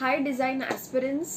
High design aspirants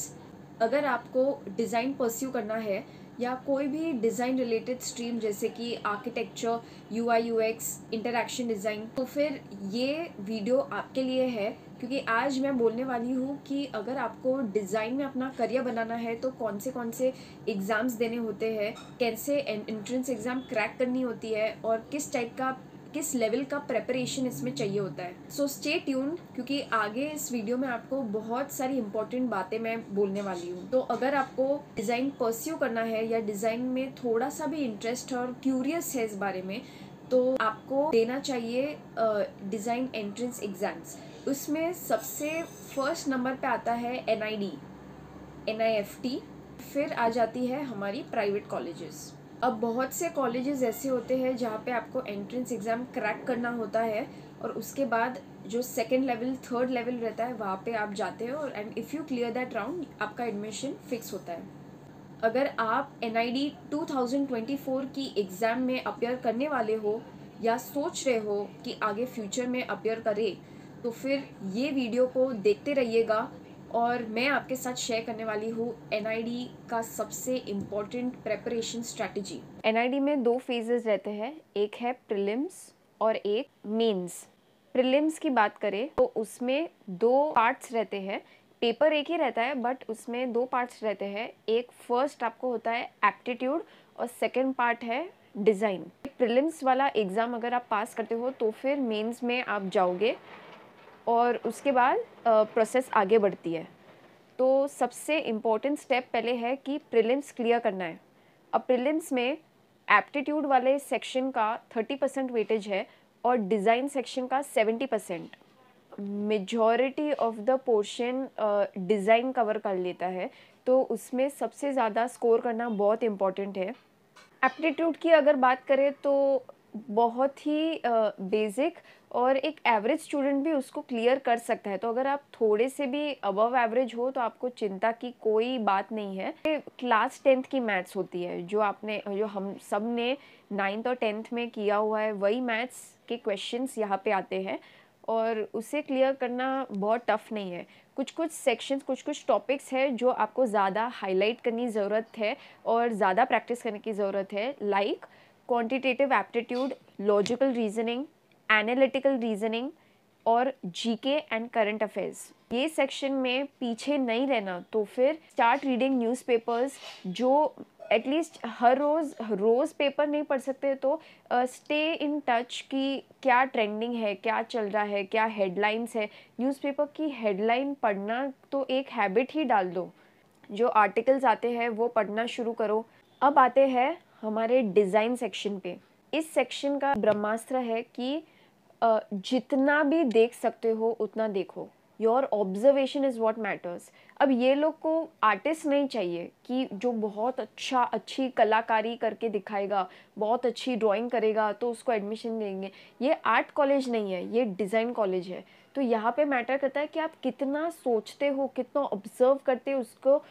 अगर आपको design pursue करना है, या कोई भी डिज़ाइन रिलेटेड स्ट्रीम जैसे कि architecture U I U X interaction design तो फिर ये वीडियो आपके लिए है, क्योंकि आज मैं बोलने वाली हूँ कि अगर आपको डिज़ाइन में अपना करियर बनाना है तो कौन से कौन से एग्ज़ाम्स देने होते हैं, कैसे एंट्रेंस एग्ज़ाम क्रैक करनी होती है, और किस टाइप का किस लेवल का प्रेपरेशन इसमें चाहिए होता है? सो स्टे ट्यून क्योंकि आगे इस वीडियो में आपको बहुत सारी इंपॉर्टेंट बातें मैं बोलने वाली हूँ। तो अगर आपको डिज़ाइन परस्यू करना है या डिज़ाइन में थोड़ा सा भी इंटरेस्ट है और क्यूरियस है इस बारे में तो आपको देना चाहिए डिज़ाइन एंट्रेंस एग्ज़ाम्स उसमें सबसे फ़र्स्ट नंबर पे आता है N I D N I F T फिर आ जाती है हमारी प्राइवेट कॉलेजेस अब बहुत से कॉलेजेस ऐसे होते हैं जहाँ पे आपको एंट्रेंस एग्ज़ाम क्रैक करना होता है और उसके बाद जो सेकेंड लेवल थर्ड लेवल रहता है, वहाँ पे आप जाते हो और and if you clear that round आपका एडमिशन फिक्स होता है। अगर आप N I D two thousand twenty four की एग्ज़ाम में अपेयर करने वाले हो या सोच रहे हो कि आगे फ्यूचर में अपेयर करें तो फिर ये वीडियो को देखते रहिएगा और मैं आपके साथ शेयर करने वाली हूँ एनआईडी का सबसे इम्पोर्टेंट प्रेपरेशन स्ट्रैटेजी एन में दो फेजेस रहते हैं। एक है प्रिलिम्स और एक मेंस प्रिलिम्स की बात करें तो उसमें दो पार्ट्स रहते हैं। पेपर एक ही रहता है बट उसमें दो पार्ट्स रहते हैं। एक फ़र्स्ट आपको होता है एप्टीट्यूड और सेकेंड पार्ट है डिज़ाइन प्रिलिम्स वाला एग्ज़ाम अगर आप पास करते हो तो फिर मेंस में आप जाओगे। और उसके बाद प्रोसेस आगे बढ़ती है। तो सबसे इम्पोर्टेंट स्टेप पहले है कि प्रिलिम्स क्लियर करना है। अब प्रिलिम्स में एप्टीट्यूड वाले सेक्शन का थर्टी परसेंट वेटेज है और डिज़ाइन सेक्शन का seventy percent majority of the portion design cover कर लेता है। तो उसमें सबसे ज़्यादा स्कोर करना बहुत इंपॉर्टेंट है। एप्टीट्यूड की अगर बात करें तो बहुत ही बेसिक और एक एवरेज स्टूडेंट भी उसको क्लियर कर सकता है। तो अगर आप थोड़े से भी अबव एवरेज हो तो आपको चिंता की कोई बात नहीं है। क्लास टेंथ की मैथ्स होती है, जो आपने, जो हम सबने नाइन्थ और टेंथ में किया हुआ है, वही मैथ्स के क्वेश्चंस यहाँ पे आते हैं। और उसे क्लियर करना बहुत टफ नहीं है। कुछ कुछ सेक्शंस कुछ कुछ टॉपिक्स है, जो आपको ज़्यादा हाईलाइट करनी ज़रूरत है और ज़्यादा प्रैक्टिस करने की ज़रूरत है। Like quantitative aptitude logical reasoning analytical reasoning और जीके एंड करंट अफेयर्स ये सेक्शन में पीछे नहीं रहना तो फिर स्टार्ट रीडिंग न्यूज़पेपर्स जो एटलीस्ट हर रोज़ रोज़ पेपर नहीं पढ़ सकते तो स्टे इन टच कि क्या ट्रेंडिंग है, क्या चल रहा है, क्या हेडलाइंस है। न्यूज़पेपर की हेडलाइन पढ़ना तो एक हैबिट ही डाल दो। जो आर्टिकल्स आते हैं, वो पढ़ना शुरू करो। अब आते हैं हमारे डिज़ाइन सेक्शन पे। इस सेक्शन का ब्रह्मास्त्र है कि जितना भी देख सकते हो, उतना देखो। Your observation is what matters अब ये लोग को आर्टिस्ट नहीं चाहिए कि जो बहुत अच्छा अच्छी कलाकारी करके दिखाएगा, बहुत अच्छी ड्राइंग करेगा तो उसको एडमिशन देंगे। ये आर्ट कॉलेज नहीं है, ये डिज़ाइन कॉलेज है। तो यहाँ पे मैटर करता है कि आप कितना सोचते हो, कितना ऑब्ज़र्व करते हो उसको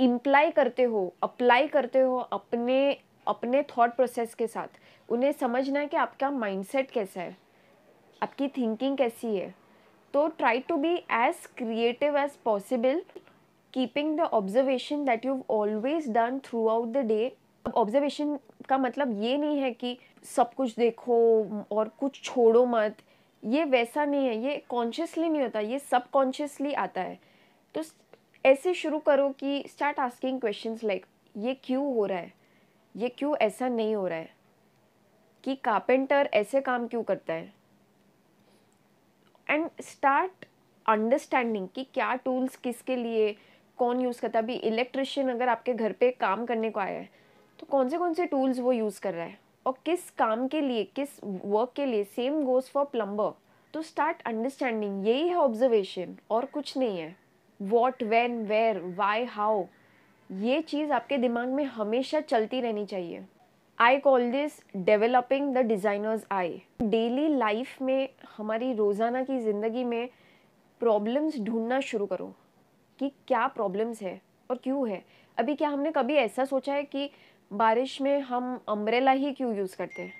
इम्प्लाई करते हो अप्लाई करते हो अपने अपने थॉट प्रोसेस के साथ, उन्हें समझना है कि आपका माइंडसेट कैसा है, आपकी थिंकिंग कैसी है। तो try to be as creative as possible keeping the observation that you always done throughout the day observation का मतलब ये नहीं है कि सब कुछ देखो और कुछ छोड़ो मत, ये वैसा नहीं है, ये कॉन्शियसली नहीं होता, ये सब कॉन्शियसली आता है। तो ऐसे शुरू करो कि स्टार्ट आस्किंग क्वेश्चन लाइक ये क्यों हो रहा है? ये क्यों ऐसा नहीं हो रहा है? कि कारपेंटर ऐसे काम क्यों करता है? एंड स्टार्ट अंडरस्टैंडिंग कि क्या टूल्स किसके लिए, कौन यूज़ करता है? अभी इलेक्ट्रिशियन अगर आपके घर पे काम करने को आया है तो कौन से कौन से टूल्स वो यूज़ कर रहा है? और किस काम के लिए, किस वर्क के लिए? सेम गोज फॉर प्लम्बर तो स्टार्ट अंडरस्टैंडिंग यही है ऑब्जर्वेशन और कुछ नहीं है। What when where why how ये चीज़ आपके दिमाग में हमेशा चलती रहनी चाहिए। I call this developing the designer's eye daily life में, हमारी रोज़ाना की ज़िंदगी में प्रॉब्लम्स ढूंढना शुरू करो कि क्या प्रॉब्लम्स है और क्यों है। अभी क्या हमने कभी ऐसा सोचा है कि बारिश में हम अम्ब्रेला ही क्यों यूज़ करते हैं?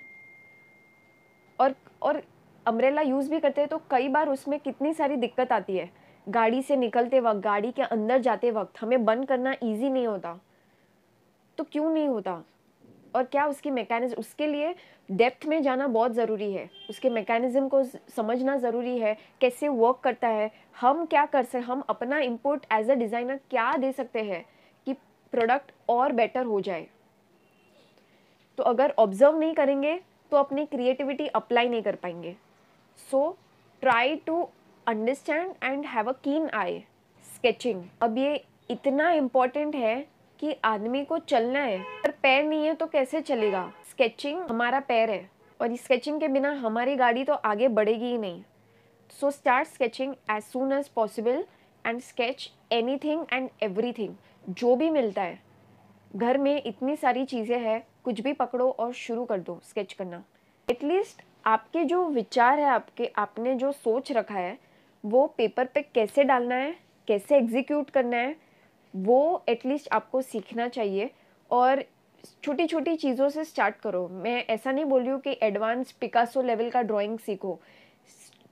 और और अम्ब्रेला यूज़ भी करते हैं तो कई बार उसमें कितनी सारी दिक्कत आती है। गाड़ी से निकलते वक्त, गाड़ी के अंदर जाते वक्त हमें बंद करना इजी नहीं होता। तो क्यों नहीं होता? और क्या उसकी मैकेनिज्म उसके लिए डेप्थ में जाना बहुत ज़रूरी है। उसके मैकेनिज्म को समझना ज़रूरी है, कैसे वर्क करता है, हम क्या कर सकते हम अपना इनपुट एज अ डिज़ाइनर क्या दे सकते हैं कि प्रोडक्ट और बेटर हो जाए। तो अगर ऑब्ज़र्व नहीं करेंगे तो अपनी क्रिएटिविटी अप्लाई नहीं कर पाएँगे। So try to understand and have a keen eye sketching अब ये इतना इम्पोर्टेंट है कि आदमी को चलना है। पर पैर नहीं है तो कैसे चलेगा? स्केचिंग हमारा पैर है। और स्केचिंग के बिना हमारी गाड़ी तो आगे बढ़ेगी ही नहीं। So start sketching as soon as possible and sketch anything and everything जो भी मिलता है। घर में इतनी सारी चीज़ें हैं, कुछ भी पकड़ो और शुरू कर दो स्केच करना। एटलीस्ट आपके जो विचार है, आपके, आपने जो सोच रखा है वो पेपर पे कैसे डालना है, कैसे एग्जीक्यूट करना है, वो एटलीस्ट आपको सीखना चाहिए। और छोटी छोटी चीज़ों से स्टार्ट करो। मैं ऐसा नहीं बोल रही हूँ कि एडवांस पिकासो लेवल का ड्राइंग सीखो।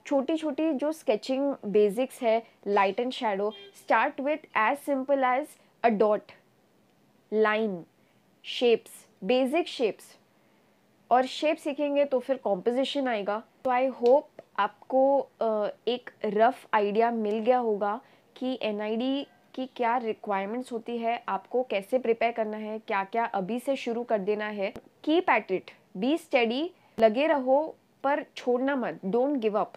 छोटी छोटी जो स्केचिंग बेसिक्स है light and shadow start with as simple as a dot line shapes basic shapes और शेप सीखेंगे तो फिर कॉम्पोजिशन आएगा। तो आई होप आपको एक रफ आइडिया मिल गया होगा कि एनआईडी की क्या रिक्वायरमेंट्स होती है, आपको कैसे प्रिपेयर करना है क्या क्या अभी से शुरू कर देना है। एट इट बी स्टडी लगे रहो, पर छोड़ना मत. डोंट गिव अप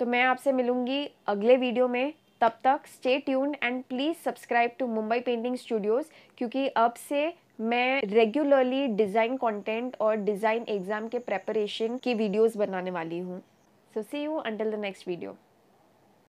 तो मैं आपसे मिलूँगी अगले वीडियो में. तब तक stay tune and please subscribe to Mumbai painting studios क्योंकि अब से मैं रेगुलरली डिज़ाइन कंटेंट और डिज़ाइन एग्ज़ाम के प्रेपरेशन की वीडियोस बनाने वाली हूँ। So see you until the next video